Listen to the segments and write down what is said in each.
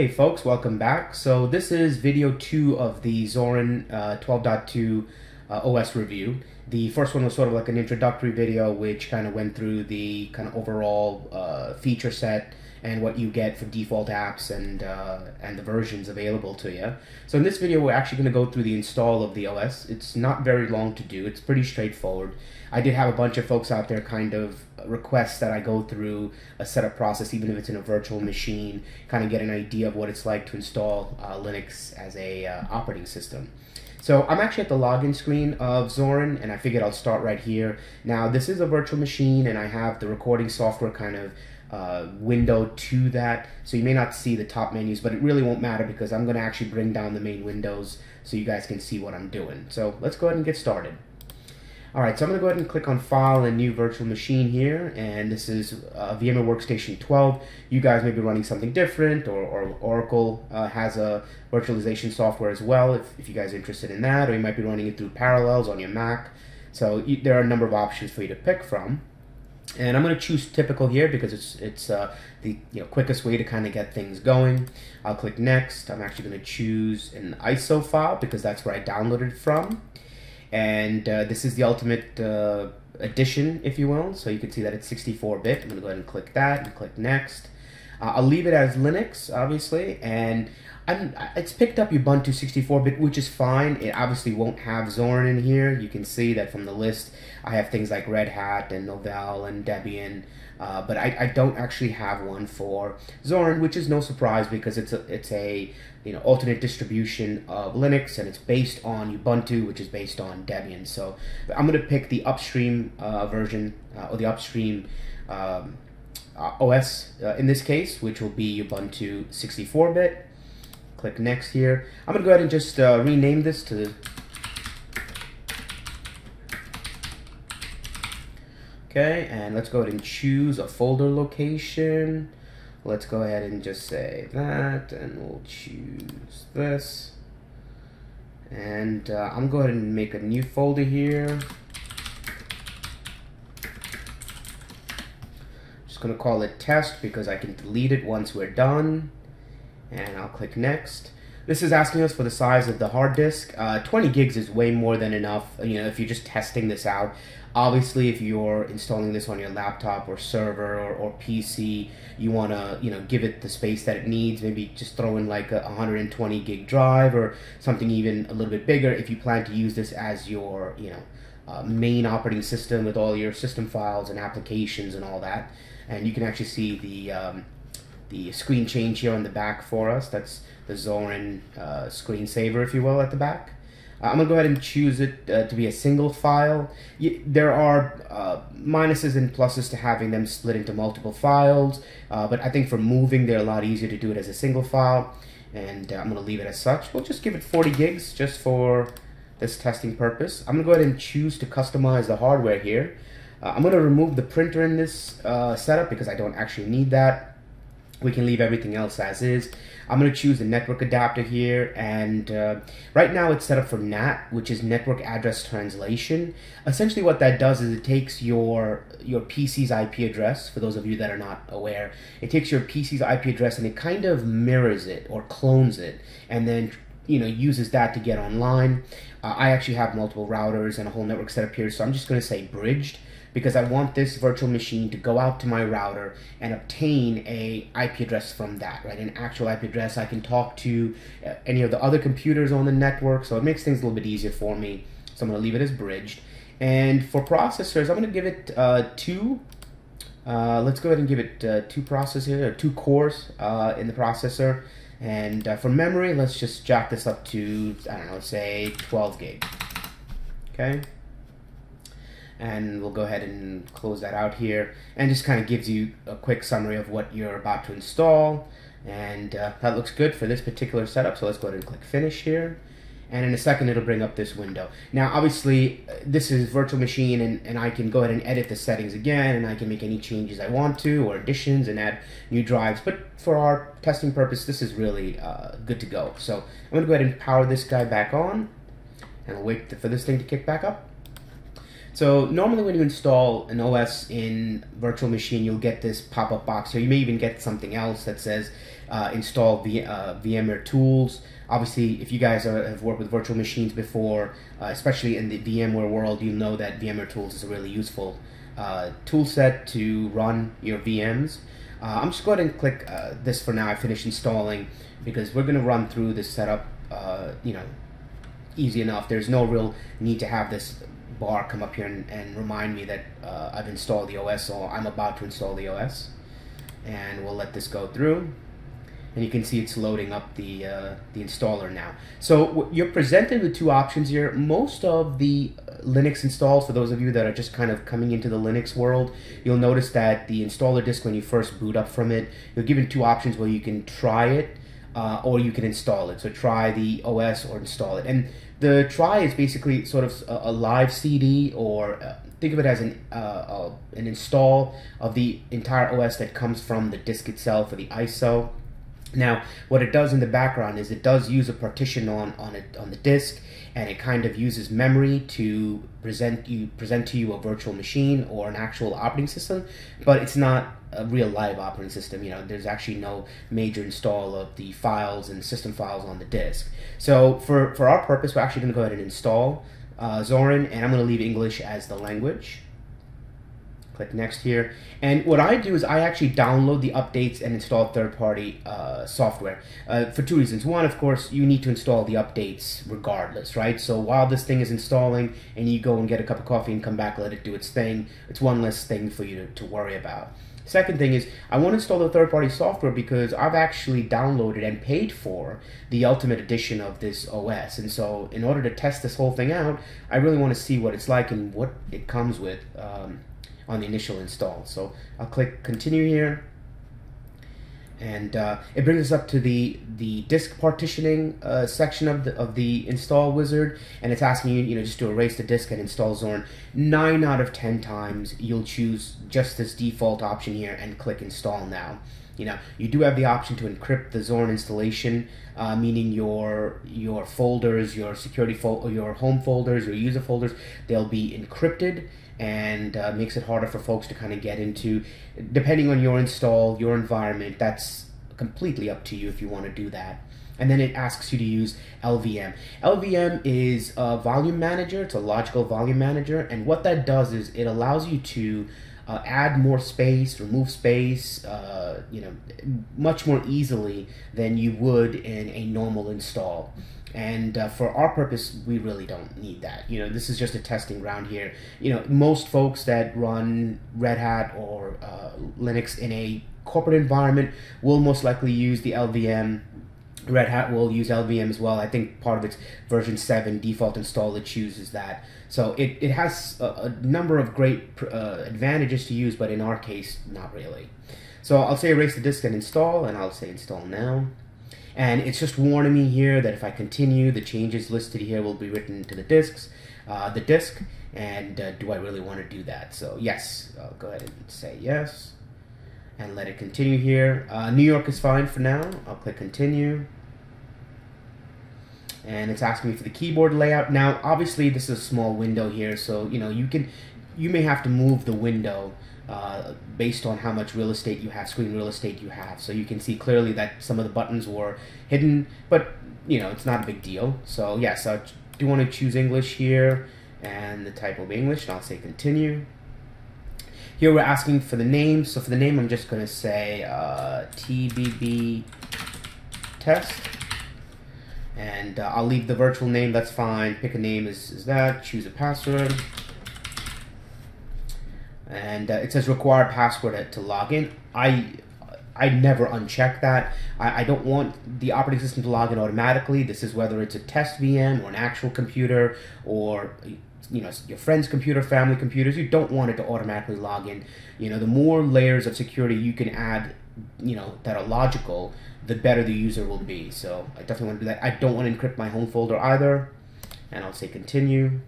Hey folks, welcome back. So this is video two of the Zorin uh, 12.2 uh, OS review. The first one was sort of like an introductory video which kind of went through the kind of overall uh, feature set and what you get for default apps and uh, and the versions available to you. So in this video, we're actually going to go through the install of the OS. It's not very long to do. It's pretty straightforward. I did have a bunch of folks out there kind of request that I go through a setup process, even if it's in a virtual machine, kind of get an idea of what it's like to install uh, Linux as a uh, operating system. So I'm actually at the login screen of Zorin, and I figured I'll start right here. Now this is a virtual machine, and I have the recording software kind of uh, window to that. So you may not see the top menus, but it really won't matter because I'm going to actually bring down the main windows so you guys can see what I'm doing. So let's go ahead and get started. Alright, so I'm going to go ahead and click on File and New Virtual Machine here, and this is uh, VMware Workstation 12. You guys may be running something different, or, or Oracle uh, has a virtualization software as well, if, if you guys are interested in that, or you might be running it through Parallels on your Mac. So you, there are a number of options for you to pick from. And I'm going to choose typical here because it's it's uh, the you know, quickest way to kind of get things going. I'll click next. I'm actually going to choose an ISO file because that's where I downloaded from. And uh, this is the ultimate uh, edition, if you will. So you can see that it's 64-bit. I'm going to go ahead and click that and click next. Uh, I'll leave it as Linux, obviously, and I'm, it's picked up Ubuntu 64-bit, which is fine. It obviously won't have Zorin in here. You can see that from the list. I have things like Red Hat and Novell and Debian, uh, but I, I don't actually have one for Zorin, which is no surprise because it's a it's a you know alternate distribution of Linux and it's based on Ubuntu, which is based on Debian. So I'm going to pick the upstream uh, version uh, or the upstream. Um, uh, OS uh, in this case, which will be Ubuntu 64-bit. Click next here. I'm to go ahead and just uh, rename this to Okay, and let's go ahead and choose a folder location. Let's go ahead and just say that, and we'll choose this. And uh, I'm going to make a new folder here. Just to call it test because I can delete it once we're done. And I'll click next. This is asking us for the size of the hard disk. Uh, 20 gigs is way more than enough. You know, if you're just testing this out. Obviously, if you're installing this on your laptop or server or, or PC, you want to, you know, give it the space that it needs. Maybe just throw in like a 120 gig drive or something even a little bit bigger if you plan to use this as your, you know, uh, main operating system with all your system files and applications and all that. And you can actually see the um, the screen change here on the back for us. That's the Zorin uh, screensaver, if you will, at the back. Uh, I'm to go ahead and choose it uh, to be a single file. Y there are uh, minuses and pluses to having them split into multiple files, uh, but I think for moving, they're a lot easier to do it as a single file, and uh, I'm to leave it as such. We'll just give it 40 gigs just for this testing purpose. I'm to go ahead and choose to customize the hardware here. I'm to remove the printer in this setup because I don't actually need that we can leave everything else as is. I'm going to choose the network adapter here and uh, right now it's set up for NAT which is network address translation. Essentially what that does is it takes your your PC's IP address for those of you that are not aware it takes your PC's IP address and it kind of mirrors it or clones it and then you know uses that to get online. Uh, I actually have multiple routers and a whole network set up here so I'm just going to say bridged because I want this virtual machine to go out to my router and obtain a IP address from that, right? An actual IP address. I can talk to uh, any of the other computers on the network, so it makes things a little bit easier for me. So I'm going to leave it as bridged. And for processors, I'm going to give it uh, two. Uh, let's go ahead and give it uh, two processors or two cores uh, in the processor. And uh, for memory, let's just jack this up to I don't know, say 12 gig. Okay and we'll go ahead and close that out here. And just kind of gives you a quick summary of what you're about to install. And uh, that looks good for this particular setup. So let's go ahead and click finish here. And in a second it'll bring up this window. Now obviously this is virtual machine and, and I can go ahead and edit the settings again. And I can make any changes I want to or additions and add new drives. But for our testing purpose this is really uh, good to go. So I'm gonna go ahead and power this guy back on. And wait for this thing to kick back up So normally when you install an OS in virtual machine, you'll get this pop-up box here. You may even get something else that says uh, install v- uh, VMware tools. Obviously, if you guys are, have worked with virtual machines before, uh, especially in the VMware world, you know that VMware tools is a really useful uh, tool set to run your VMs. Uh, I'm just going to click uh, this for now. I finished installing because we're going to run through this setup, you know, easy enough. There's no real need to have this bar come up here and, and remind me that uh, I've installed the OS or I'm about to install the OS. And we'll let this go through. And you can see it's loading up the, uh, the installer now. So you're presented with two options here. Most of the Linux installs, for those of you that are just kind of coming into the Linux world, you'll notice that the installer disk, when you first boot up from it, you're given two options where you can try it uh, or you can install it. So try the OS or install it. And the try is basically sort of a, a live CD or uh, think of it as an, uh, uh, an install of the entire OS that comes from the disk itself or the ISO. Now, what it does in the background is it does use a partition on on it on the disk, and it kind of uses memory to present you present to you a virtual machine or an actual operating system, but it's not a real live operating system. You know, there's actually no major install of the files and system files on the disk. So for for our purpose, we're actually going to go ahead and install uh, Zorin, and I'm going to leave English as the language. Click next here. And what I do is I actually download the updates and install third-party uh, software uh, for two reasons. One, of course, you need to install the updates regardless, right? So while this thing is installing and you go and get a cup of coffee and come back, let it do its thing, it's one less thing for you to, to worry about. Second thing is, I want to install the third party software because I've actually downloaded and paid for the Ultimate Edition of this OS. And so, in order to test this whole thing out, I really want to see what it's like and what it comes with um, on the initial install. So, I'll click continue here and uh, it brings us up to the the disk partitioning uh, section of the of the install wizard, and it's asking you you know just to erase the disk and install Zorin. Nine out of ten times you'll choose just this default option here and click install now. You know you do have the option to encrypt the Zorin installation, uh, meaning your your folders, your security your home folders, your user folders, they'll be encrypted and uh, makes it harder for folks to kind of get into. Depending on your install, your environment, that's completely up to you if you want to do that. And then it asks you to use LVM. LVM is a volume manager, it's a logical volume manager, and what that does is it allows you to uh, add more space, remove space, uh, you know, much more easily than you would in a normal install. And uh, for our purpose, we really don't need that. You know, this is just a testing ground here. You know, most folks that run Red Hat or uh, Linux in a corporate environment will most likely use the LVM. Red Hat will use LVM as well. I think part of its version 7 default install it chooses that. So it, it has a, a number of great uh, advantages to use, but in our case, not really. So I'll say erase the disk and install, and I'll say install now. And it's just warning me here that if I continue, the changes listed here will be written to the disks, uh, the disk, and uh, do I really want to do that? So yes, I'll go ahead and say yes, and let it continue here. Uh, New York is fine for now. I'll click continue. And it's asking me for the keyboard layout. Now, obviously, this is a small window here, so you know you can, you may have to move the window uh, based on how much real estate you have, screen real estate you have. So you can see clearly that some of the buttons were hidden, but you know, it's not a big deal. So yes, I do want to choose English here, and the type will be English, and I'll say continue. Here we're asking for the name, so for the name I'm just going to say uh, TBB test. And uh, I'll leave the virtual name, that's fine. Pick a name is, is that, choose a password and uh, it says required password to log in. I I never uncheck that. I, I, don't want the operating system to log in automatically. This is whether it's a test VM or an actual computer or you know your friend's computer, family computers. You don't want it to automatically log in. You know, the more layers of security you can add, you know, that are logical, the better the user will be. So I definitely want to do that. I don't want to encrypt my home folder either. And I'll say continue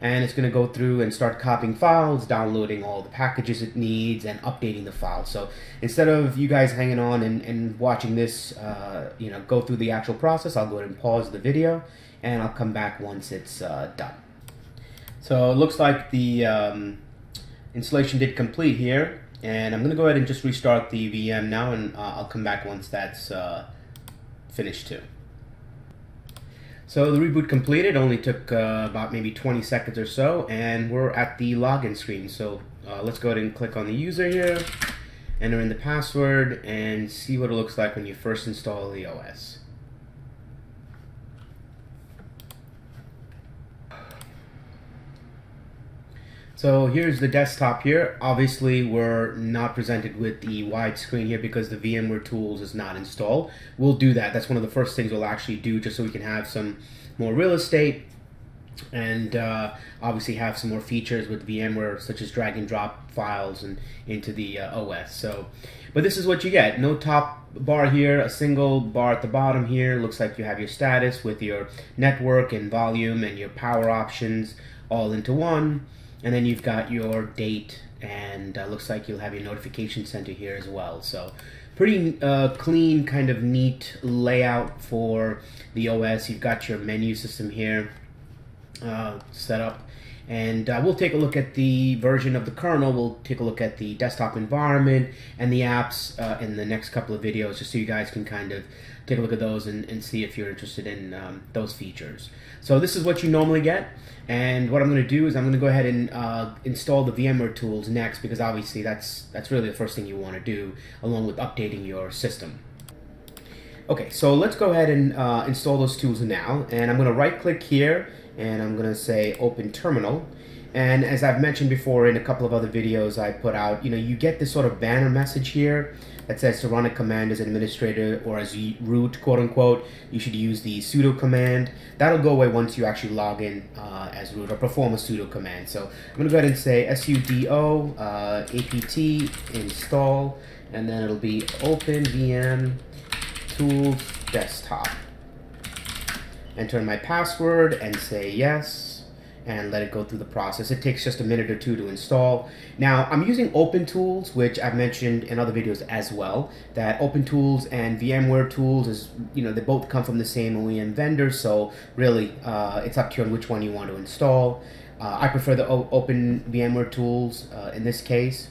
and it's going to go through and start copying files, downloading all the packages it needs, and updating the file. So instead of you guys hanging on and, and watching this, uh, you know, go through the actual process, I'll go ahead and pause the video, and I'll come back once it's uh, done. So it looks like the um, installation did complete here. And I'm going to go ahead and just restart the VM now, and uh, I'll come back once that's uh, finished too. So the reboot completed, only took uh, about maybe 20 seconds or so, and we're at the login screen. So uh, let's go ahead and click on the user here, enter in the password, and see what it looks like when you first install the OS. So here's the desktop here. Obviously, we're not presented with the widescreen here because the VMware tools is not installed. We'll do that. That's one of the first things we'll actually do just so we can have some more real estate and uh, obviously have some more features with VMware such as drag and drop files and into the uh, OS. So, but this is what you get. No top bar here, a single bar at the bottom here. Looks like you have your status with your network and volume and your power options all into one and then you've got your date and uh, looks like you'll have your notification center here as well. So pretty uh, clean kind of neat layout for the OS you've got your menu system here uh, set up and uh, we'll take a look at the version of the kernel. We'll take a look at the desktop environment and the apps uh, in the next couple of videos just so you guys can kind of take a look at those and, and see if you're interested in um, those features. So this is what you normally get. And what I'm going to do is I'm going to go ahead and uh, install the VMware tools next because obviously that's that's really the first thing you want to do along with updating your system. Okay, so let's go ahead and uh, install those tools now. And I'm going to right click here and I'm going to say open terminal. And as I've mentioned before in a couple of other videos I put out, you know, you get this sort of banner message here that says to run a command as administrator or as root, quote unquote, you should use the sudo command. That'll go away once you actually log in uh, as root or perform a sudo command. So I'm to go ahead and say sudo uh, apt install, and then it'll be open VM tools desktop. Enter my password and say yes and let it go through the process. It takes just a minute or two to install. Now, I'm using OpenTools, which I've mentioned in other videos as well, that OpenTools and VMware Tools is, you know, they both come from the same OEM vendor, so really, uh, it's up to you on which one you want to install. Uh, I prefer the o Open VMware Tools uh, in this case.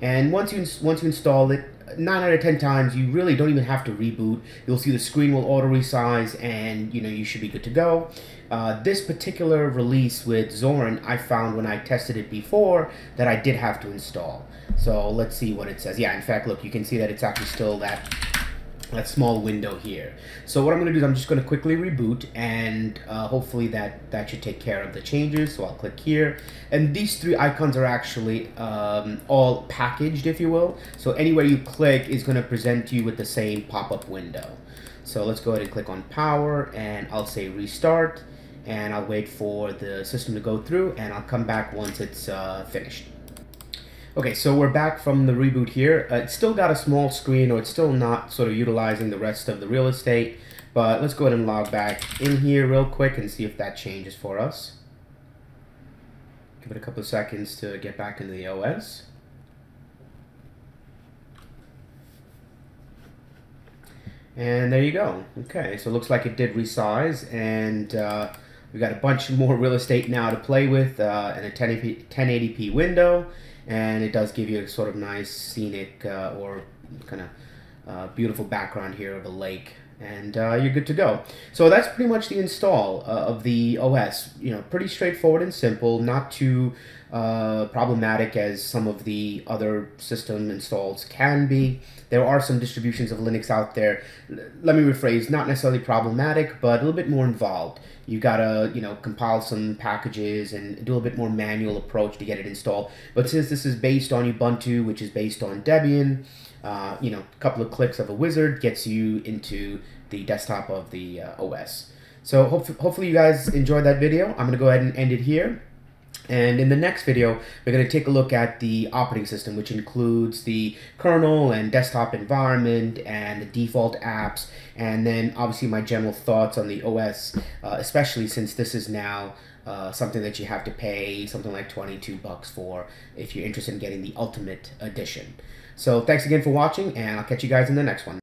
And once you, once you install it, nine out of ten times you really don't even have to reboot. You'll see the screen will auto resize and you know you should be good to go. Uh, this particular release with Zorin, I found when I tested it before that I did have to install. So let's see what it says. Yeah, in fact, look, you can see that it's actually still that that small window here. So what I'm going to do is I'm just going to quickly reboot and uh, hopefully that, that should take care of the changes. So I'll click here. And these three icons are actually um, all packaged, if you will. So anywhere you click is going to present you with the same pop-up window. So let's go ahead and click on power and I'll say restart and I'll wait for the system to go through and I'll come back once it's uh, finished. Okay, so we're back from the reboot here. Uh, it's still got a small screen, or it's still not sort of utilizing the rest of the real estate, but let's go ahead and log back in here real quick and see if that changes for us. Give it a couple of seconds to get back into the OS. And there you go. Okay, so it looks like it did resize, and uh, we've got a bunch more real estate now to play with uh, in a 1080p window and it does give you a sort of nice scenic uh, or kind of uh, beautiful background here of a lake and uh, you're good to go. So that's pretty much the install uh, of the OS. You know, pretty straightforward and simple, not too uh, problematic as some of the other system installs can be. There are some distributions of Linux out there. Let me rephrase, not necessarily problematic, but a little bit more involved. You gotta, you know, compile some packages and do a little bit more manual approach to get it installed. But since this is based on Ubuntu, which is based on Debian, uh, you know, a couple of clicks of a wizard gets you into the desktop of the uh, OS. So hope hopefully you guys enjoyed that video. I'm going to go ahead and end it here. And in the next video, we're going to take a look at the operating system, which includes the kernel and desktop environment and the default apps, and then obviously my general thoughts on the OS, uh, especially since this is now uh, something that you have to pay something like 22 bucks for if you're interested in getting the ultimate edition. So thanks again for watching, and I'll catch you guys in the next one.